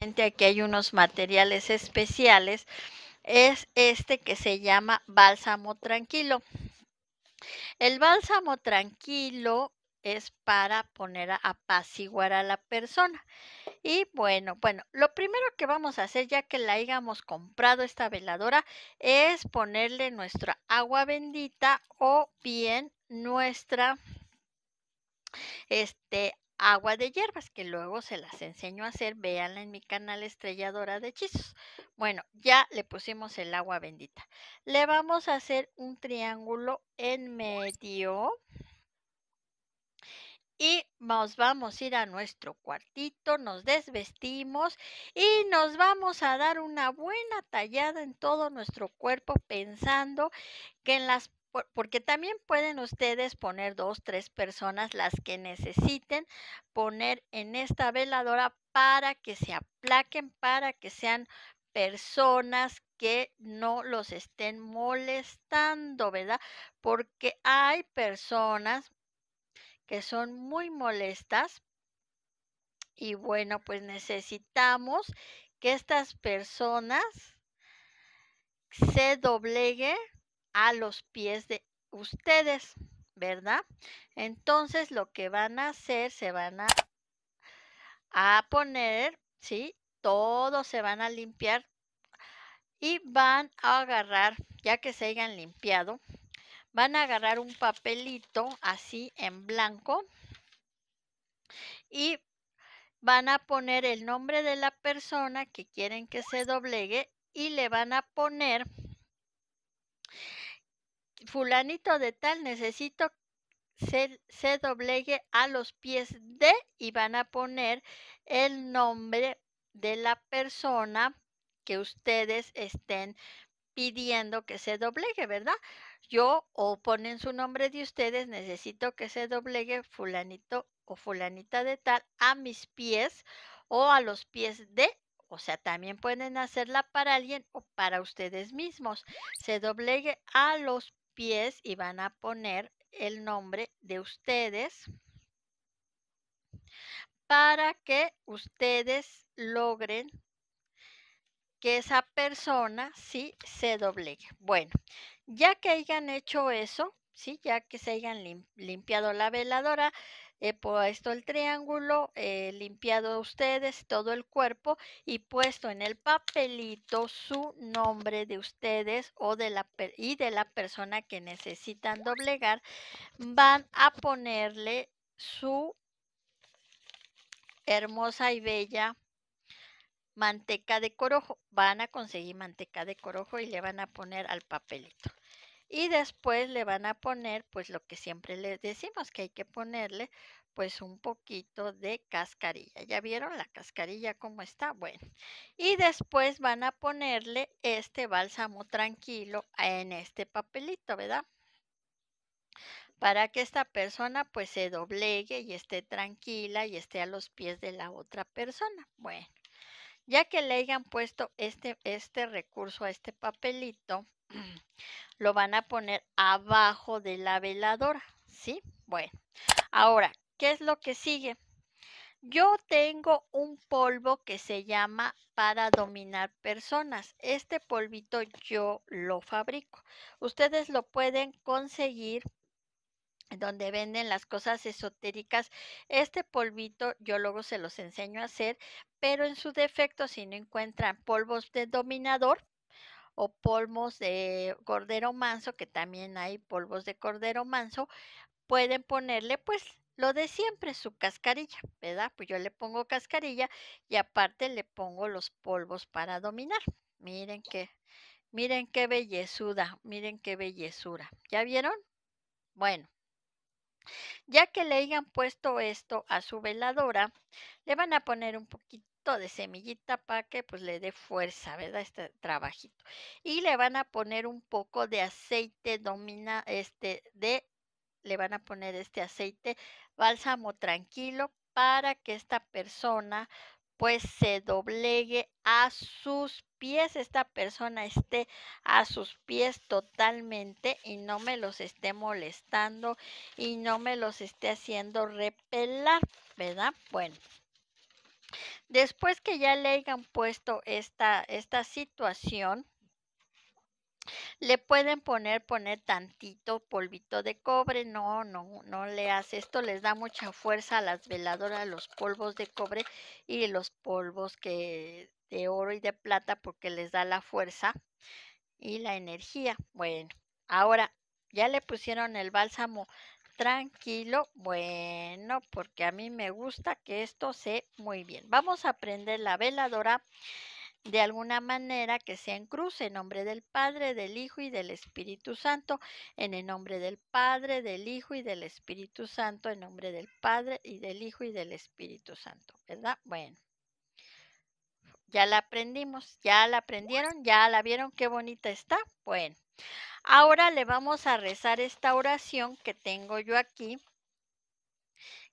aquí hay unos materiales especiales, es este que se llama bálsamo tranquilo. El bálsamo tranquilo es para poner a apaciguar a la persona. Y bueno, bueno, lo primero que vamos a hacer ya que la hayamos comprado esta veladora es ponerle nuestra agua bendita o bien nuestra este agua de hierbas, que luego se las enseño a hacer, véanla en mi canal Estrelladora de Hechizos. Bueno, ya le pusimos el agua bendita. Le vamos a hacer un triángulo en medio. Y nos vamos a ir a nuestro cuartito, nos desvestimos y nos vamos a dar una buena tallada en todo nuestro cuerpo pensando que en las porque también pueden ustedes poner dos, tres personas, las que necesiten poner en esta veladora para que se aplaquen, para que sean personas que no los estén molestando, ¿verdad? Porque hay personas que son muy molestas y bueno, pues necesitamos que estas personas se dobleguen a los pies de ustedes, ¿verdad? Entonces lo que van a hacer, se van a, poner, ¿sí? Todos se van a limpiar y van a agarrar, ya que se hayan limpiado, van a agarrar un papelito así en blanco y van a poner el nombre de la persona que quieren que se doblegue y le van a poner fulanito de tal, necesito se, se doblegue a los pies de y van a poner el nombre de la persona que ustedes estén pidiendo que se doblegue, ¿verdad? Yo o ponen su nombre de ustedes, necesito que se doblegue fulanito o fulanita de tal a mis pies o a los pies de o sea, también pueden hacerla para alguien o para ustedes mismos. Se doblegue a los pies y van a poner el nombre de ustedes para que ustedes logren que esa persona sí se doblegue. Bueno, ya que hayan hecho eso, sí, ya que se hayan limpiado la veladora, he puesto el triángulo, he limpiado ustedes todo el cuerpo y puesto en el papelito su nombre de ustedes o de la y de la persona que necesitan doblegar, van a ponerle su hermosa y bella manteca de corojo. Van a conseguir manteca de corojo y le van a poner al papelito. Y después le van a poner, pues lo que siempre les decimos, que hay que ponerle, pues un poquito de cascarilla. ¿Ya vieron la cascarilla cómo está? Bueno. Y después van a ponerle este bálsamo tranquilo en este papelito, ¿verdad? Para que esta persona pues se doblegue y esté tranquila y esté a los pies de la otra persona. Bueno, ya que le hayan puesto este, este recurso a este papelito, lo van a poner abajo de la veladora, ¿sí? Bueno, ahora, ¿qué es lo que sigue? Yo tengo un polvo que se llama para dominar personas. Este polvito yo lo fabrico. Ustedes lo pueden conseguir donde venden las cosas esotéricas. Este polvito yo luego se los enseño a hacer, pero en su defecto si no encuentran polvos de dominador, o polvos de cordero manso, que también hay polvos de cordero manso, pueden ponerle pues lo de siempre, su cascarilla, ¿verdad? Pues yo le pongo cascarilla y aparte le pongo los polvos para dominar. Miren qué, miren qué bellezuda, miren qué bellezura. ¿Ya vieron? Bueno, ya que le hayan puesto esto a su veladora, le van a poner un poquito de semillita para que pues le dé fuerza, ¿verdad? Este trabajito. Y le van a poner un poco de aceite domina, este, de, le van a poner este aceite bálsamo tranquilo para que esta persona pues se doblegue a sus pies, esta persona esté a sus pies totalmente y no me los esté molestando y no me los esté haciendo repelar, ¿verdad? Bueno, Después que ya le hayan puesto esta, esta situación, le pueden poner, poner tantito polvito de cobre, no, no, no le hace esto, les da mucha fuerza a las veladoras, los polvos de cobre y los polvos que de oro y de plata porque les da la fuerza y la energía. Bueno, ahora ya le pusieron el bálsamo tranquilo, bueno, porque a mí me gusta que esto se muy bien. Vamos a prender la veladora de alguna manera que sea en cruz, en nombre del Padre, del Hijo y del Espíritu Santo, en el nombre del Padre, del Hijo y del Espíritu Santo, en nombre del Padre y del Hijo y del Espíritu Santo, ¿verdad? Bueno, ya la aprendimos, ya la aprendieron, ya la vieron qué bonita está. Bueno, ahora le vamos a rezar esta oración que tengo yo aquí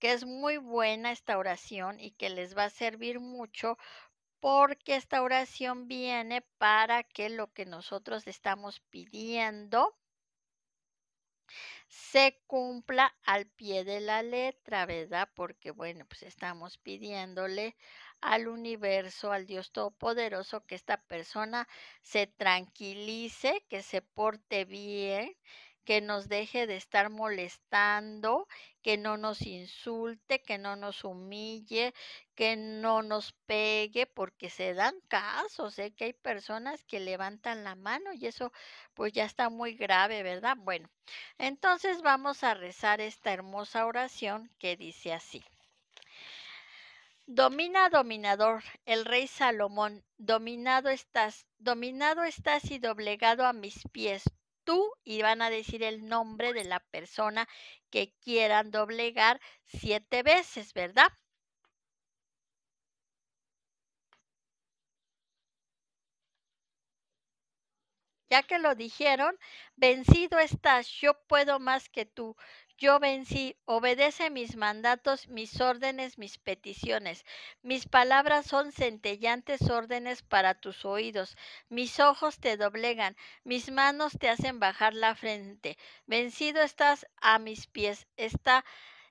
que es muy buena esta oración y que les va a servir mucho porque esta oración viene para que lo que nosotros estamos pidiendo se cumpla al pie de la letra, ¿verdad? Porque bueno, pues estamos pidiéndole al universo, al Dios Todopoderoso, que esta persona se tranquilice, que se porte bien, que nos deje de estar molestando, que no nos insulte, que no nos humille, que no nos pegue, porque se dan casos, ¿eh? que hay personas que levantan la mano y eso pues ya está muy grave, ¿verdad? Bueno, entonces vamos a rezar esta hermosa oración que dice así. Domina, dominador, el rey Salomón, dominado estás, dominado estás y doblegado a mis pies y van a decir el nombre de la persona que quieran doblegar siete veces, ¿verdad? Ya que lo dijeron, vencido estás, yo puedo más que tú. Yo vencí, obedece mis mandatos, mis órdenes, mis peticiones. Mis palabras son centellantes órdenes para tus oídos. Mis ojos te doblegan, mis manos te hacen bajar la frente. Vencido estás a mis pies. Está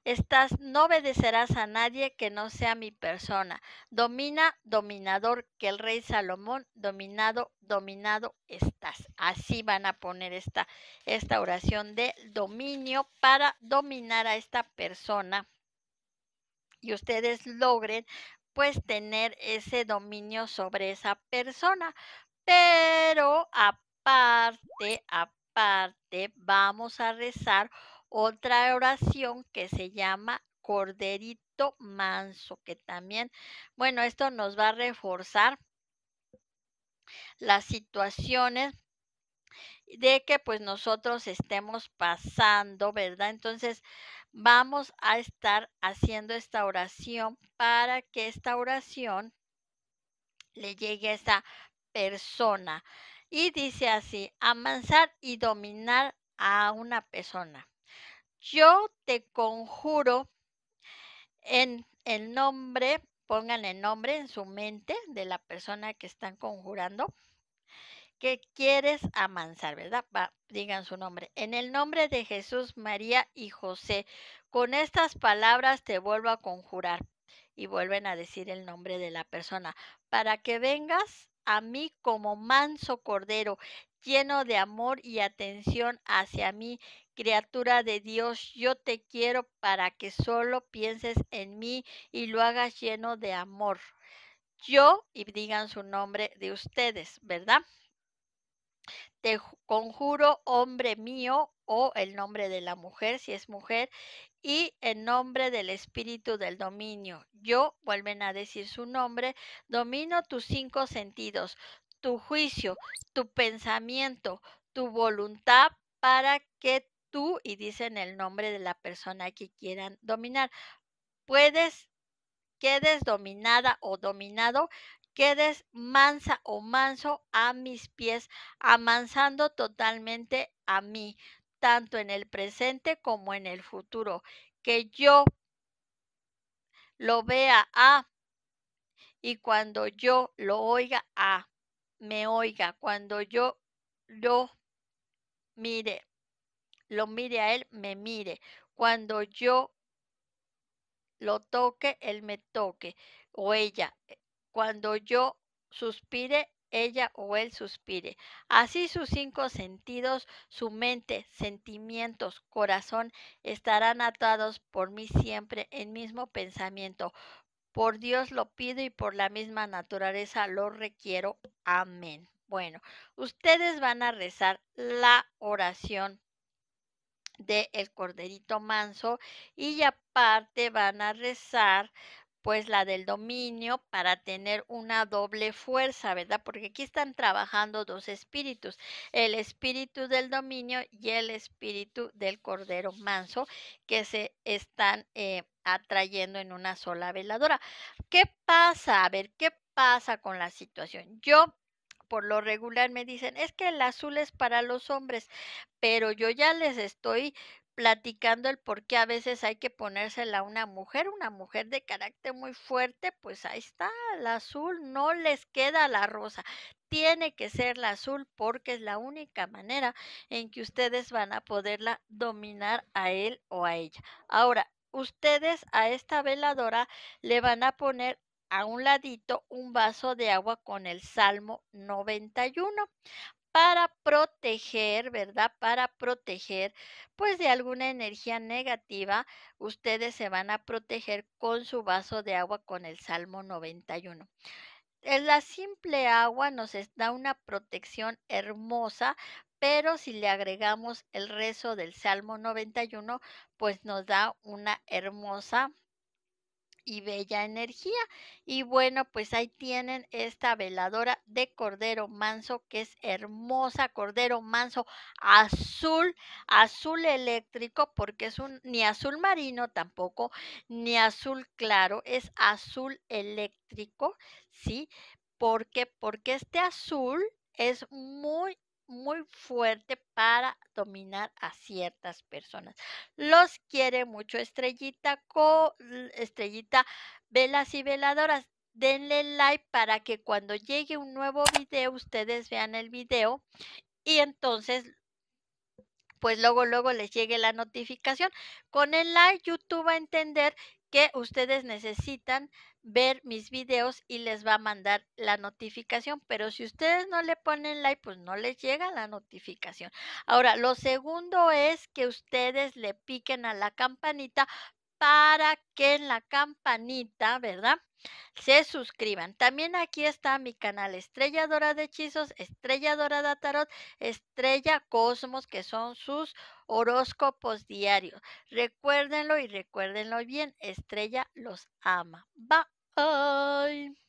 Estás, no obedecerás a nadie que no sea mi persona. Domina, dominador, que el rey Salomón, dominado, dominado estás. Así van a poner esta, esta oración de dominio para dominar a esta persona y ustedes logren pues tener ese dominio sobre esa persona. Pero aparte, aparte, vamos a rezar otra oración que se llama Corderito Manso, que también, bueno, esto nos va a reforzar las situaciones de que pues nosotros estemos pasando, ¿verdad? Entonces vamos a estar haciendo esta oración para que esta oración le llegue a esa persona. Y dice así, amansar y dominar a una persona. Yo te conjuro en el nombre, pongan el nombre en su mente de la persona que están conjurando, que quieres amansar, ¿verdad? digan su nombre. En el nombre de Jesús, María y José, con estas palabras te vuelvo a conjurar. Y vuelven a decir el nombre de la persona, para que vengas a mí como manso cordero, lleno de amor y atención hacia mí, criatura de Dios, yo te quiero para que solo pienses en mí y lo hagas lleno de amor. Yo, y digan su nombre de ustedes, ¿verdad? Te conjuro, hombre mío, o el nombre de la mujer, si es mujer, y en nombre del espíritu del dominio. Yo, vuelven a decir su nombre, domino tus cinco sentidos, tu juicio, tu pensamiento, tu voluntad para que tú y dicen el nombre de la persona que quieran dominar. Puedes, quedes dominada o dominado, quedes mansa o manso a mis pies, amansando totalmente a mí, tanto en el presente como en el futuro. Que yo lo vea a y cuando yo lo oiga a, me oiga, cuando yo lo mire lo mire a él, me mire. Cuando yo lo toque, él me toque. o ella. Cuando yo suspire, ella o él suspire. Así sus cinco sentidos, su mente, sentimientos, corazón, estarán atados por mí siempre en mismo pensamiento. Por Dios lo pido y por la misma naturaleza lo requiero. Amén. Bueno, ustedes van a rezar la oración de el corderito manso y aparte van a rezar pues la del dominio para tener una doble fuerza, ¿verdad? Porque aquí están trabajando dos espíritus, el espíritu del dominio y el espíritu del cordero manso que se están eh, atrayendo en una sola veladora. ¿Qué pasa? A ver, ¿qué pasa con la situación? Yo por lo regular me dicen, es que el azul es para los hombres, pero yo ya les estoy platicando el por qué a veces hay que ponérsela a una mujer, una mujer de carácter muy fuerte, pues ahí está, el azul no les queda la rosa. Tiene que ser la azul porque es la única manera en que ustedes van a poderla dominar a él o a ella. Ahora, ustedes a esta veladora le van a poner a un ladito un vaso de agua con el Salmo 91 para proteger, ¿verdad? Para proteger, pues de alguna energía negativa, ustedes se van a proteger con su vaso de agua con el Salmo 91. La simple agua nos da una protección hermosa, pero si le agregamos el rezo del Salmo 91, pues nos da una hermosa y bella energía. Y bueno, pues ahí tienen esta veladora de cordero manso que es hermosa, cordero manso azul, azul eléctrico porque es un ni azul marino tampoco, ni azul claro, es azul eléctrico, ¿sí? porque Porque este azul es muy muy fuerte para dominar a ciertas personas. Los quiere mucho Estrellita, co, Estrellita, velas y veladoras. Denle like para que cuando llegue un nuevo video ustedes vean el video y entonces pues luego luego les llegue la notificación. Con el like YouTube va a entender que ustedes necesitan ver mis videos y les va a mandar la notificación, pero si ustedes no le ponen like, pues no les llega la notificación. Ahora, lo segundo es que ustedes le piquen a la campanita para que en la campanita, ¿verdad? Se suscriban. También aquí está mi canal Estrella Dorada Hechizos, Estrella Dorada Tarot, Estrella Cosmos, que son sus horóscopos diarios. Recuérdenlo y recuérdenlo bien. Estrella los ama. Bye.